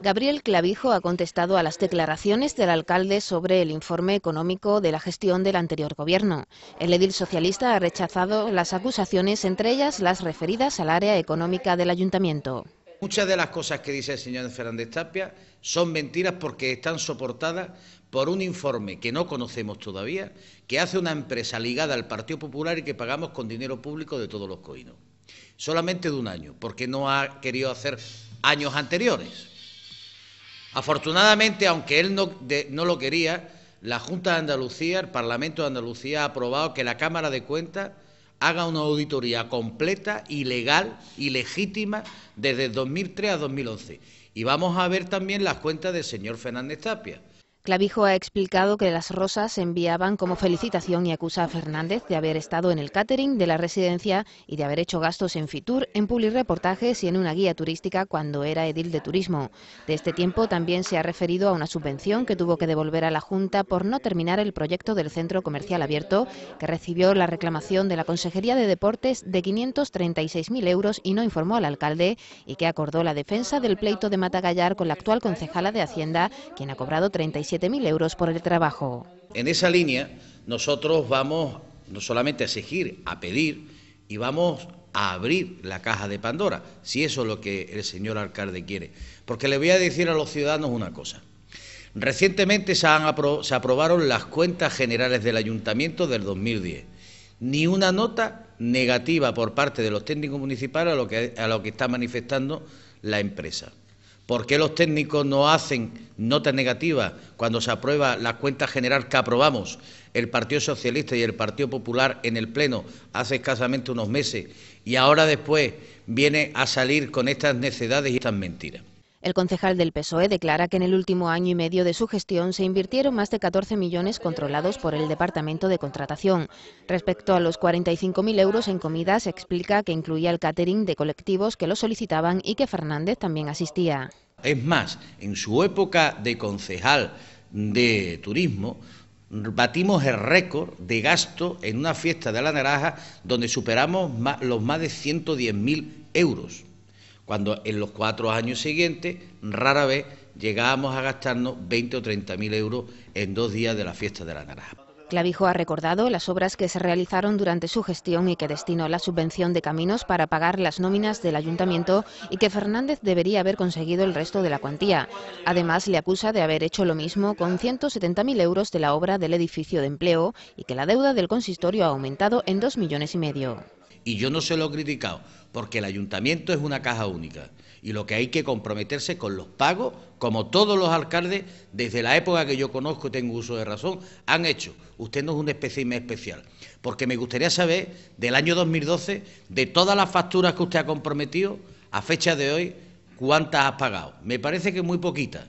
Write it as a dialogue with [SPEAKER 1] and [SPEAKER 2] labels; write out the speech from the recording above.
[SPEAKER 1] Gabriel Clavijo ha contestado a las declaraciones del alcalde sobre el informe económico de la gestión del anterior gobierno. El edil socialista ha rechazado las acusaciones, entre ellas las referidas al área económica del ayuntamiento.
[SPEAKER 2] Muchas de las cosas que dice el señor Fernández Tapia son mentiras porque están soportadas por un informe que no conocemos todavía, que hace una empresa ligada al Partido Popular y que pagamos con dinero público de todos los coinos. Solamente de un año, porque no ha querido hacer años anteriores. Afortunadamente, aunque él no, no, lo quería, la Junta de Andalucía, el Parlamento de Andalucía ha aprobado que la Cámara de Cuentas haga una auditoría completa y legal y legítima desde 2003 a 2011. Y vamos a ver también las cuentas del señor Fernández Tapia.
[SPEAKER 1] Clavijo ha explicado que las rosas se enviaban como felicitación y acusa a Fernández de haber estado en el catering de la residencia y de haber hecho gastos en Fitur, en reportajes y en una guía turística cuando era edil de turismo. De este tiempo también se ha referido a una subvención que tuvo que devolver a la Junta por no terminar el proyecto del centro comercial abierto, que recibió la reclamación de la Consejería de Deportes de 536.000 euros y no informó al alcalde y que acordó la defensa del pleito de Matagallar con la actual concejala de Hacienda, quien ha cobrado 37 mil euros por el trabajo.
[SPEAKER 2] En esa línea, nosotros vamos no solamente a exigir, a pedir y vamos a abrir la caja de Pandora, si eso es lo que el señor alcalde quiere. Porque le voy a decir a los ciudadanos una cosa. Recientemente se, se aprobaron las cuentas generales del ayuntamiento del 2010. Ni una nota negativa por parte de los técnicos municipales a lo que, a lo que está manifestando la empresa. ¿Por qué los técnicos no hacen notas negativas cuando se aprueba la cuenta general que aprobamos el Partido Socialista y el Partido Popular en el Pleno hace escasamente unos meses y ahora después viene a salir con estas necedades y estas mentiras?
[SPEAKER 1] El concejal del PSOE declara que en el último año y medio de su gestión se invirtieron más de 14 millones controlados por el Departamento de Contratación. Respecto a los 45.000 euros en comidas, explica que incluía el catering de colectivos que lo solicitaban y que Fernández también asistía.
[SPEAKER 2] Es más, en su época de concejal de turismo, batimos el récord de gasto en una fiesta de la naranja donde superamos los más de 110.000 euros cuando en los cuatro años siguientes rara vez llegábamos a gastarnos 20 o 30 mil euros en dos días de la fiesta de la naranja.
[SPEAKER 1] Clavijo ha recordado las obras que se realizaron durante su gestión y que destinó la subvención de caminos para pagar las nóminas del ayuntamiento y que Fernández debería haber conseguido el resto de la cuantía. Además, le acusa de haber hecho lo mismo con 170.000 euros de la obra del edificio de empleo y que la deuda del consistorio ha aumentado en dos millones y medio.
[SPEAKER 2] Y yo no se lo he criticado, porque el ayuntamiento es una caja única. Y lo que hay que comprometerse con los pagos, como todos los alcaldes, desde la época que yo conozco y tengo uso de razón, han hecho. Usted no es un espécimen especial. Porque me gustaría saber, del año 2012, de todas las facturas que usted ha comprometido, a fecha de hoy, cuántas has pagado. Me parece que muy poquitas.